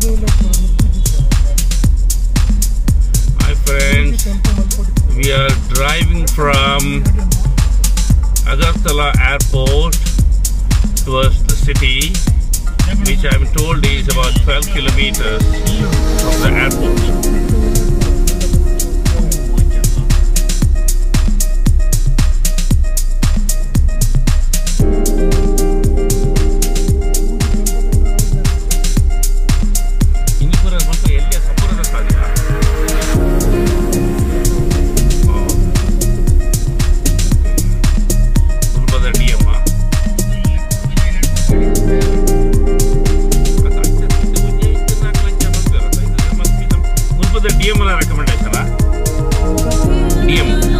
Hi friends, we are driving from Agartala Airport towards the city, which I'm told is about 12 kilometers from the airport. popular recommendation, huh? DM.